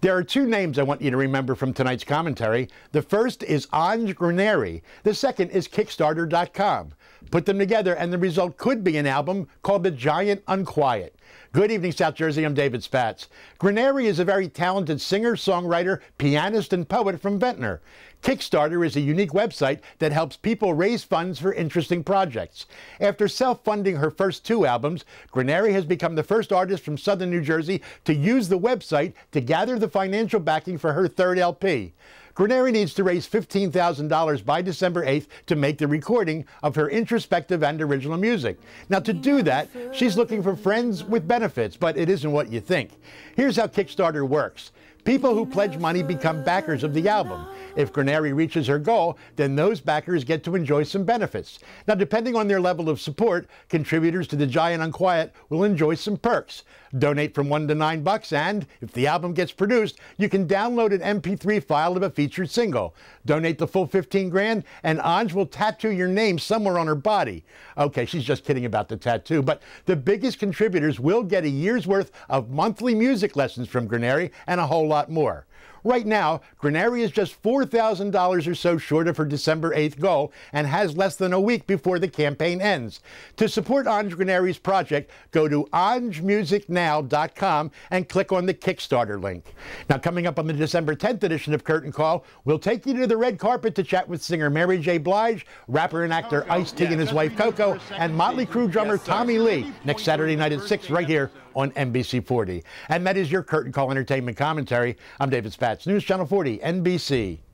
There are two names I want you to remember from tonight's commentary. The first is Anj Graneri. The second is Kickstarter.com. Put them together, and the result could be an album called The Giant Unquiet. Good evening, South Jersey. I'm David Spatz. Graneri is a very talented singer, songwriter, pianist, and poet from Ventnor. Kickstarter is a unique website that helps people raise funds for interesting projects. After self funding her first two albums, Graneri has become the first artist from southern New Jersey to use the website to gather the financial backing for her third LP. Graneri needs to raise $15,000 by December 8th to make the recording of her introspective and original music. Now, to do that, she's looking for friends with benefits, but it isn't what you think. Here's how Kickstarter works. People who pledge money become backers of the album. If Graneri reaches her goal, then those backers get to enjoy some benefits. Now, depending on their level of support, contributors to the Giant Unquiet will enjoy some perks. Donate from one to nine bucks, and if the album gets produced, you can download an MP3 file of a featured single. Donate the full 15 grand, and Anj will tattoo your name somewhere on her body. Okay, she's just kidding about the tattoo, but the biggest contributors will get a year's worth of monthly music lessons from Graneri and a whole lot more. Right now, Graneri is just $4,000 or so short of her December 8th goal and has less than a week before the campaign ends. To support Anj Graneri's project, go to anjmusicnow.com and click on the Kickstarter link. Now, coming up on the December 10th edition of Curtain Call, we'll take you to the red carpet to chat with singer Mary J. Blige, rapper and actor Ice-T and his wife Coco, and Motley Crue drummer Tommy Lee next Saturday night at 6 right here on NBC 40. And that is your Curtain Call Entertainment Commentary. I'm David Spatz, News Channel 40, NBC.